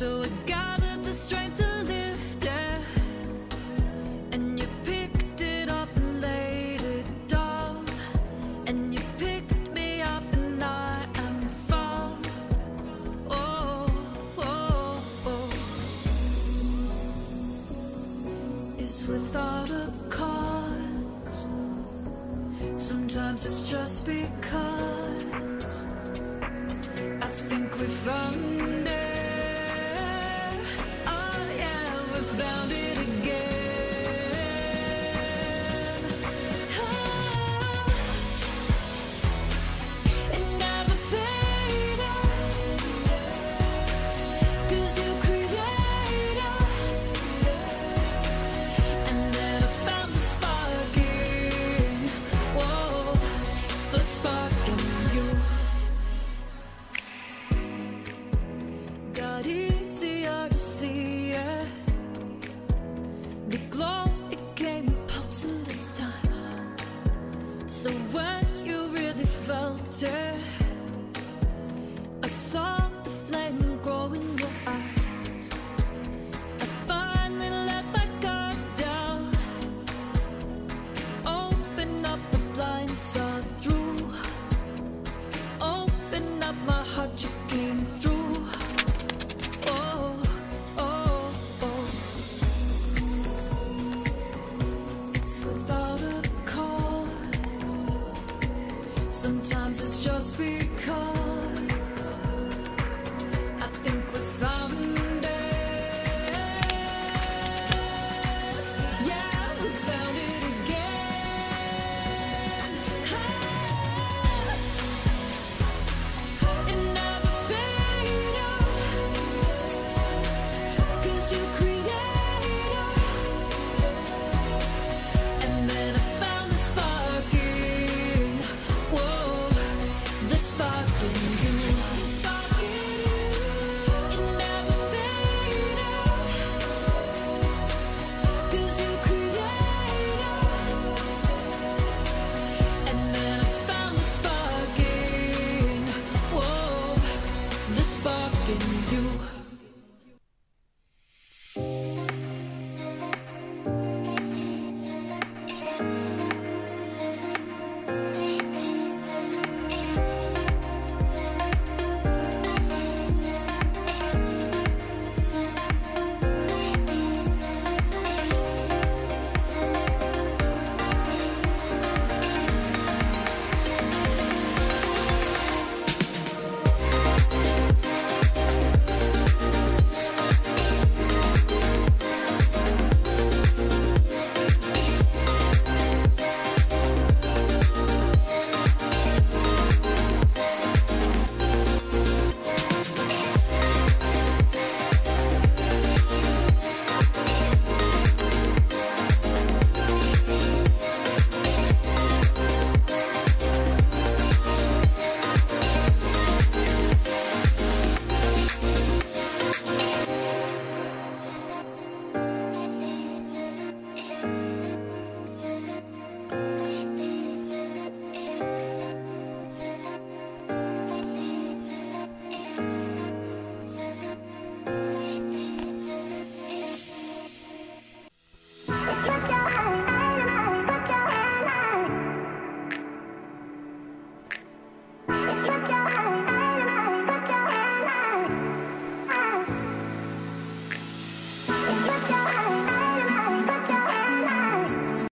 So I gathered the strength to lift it, and you picked it up and laid it down. And you picked me up and I am found. Oh, oh, oh. It's without a cause. Sometimes it's just because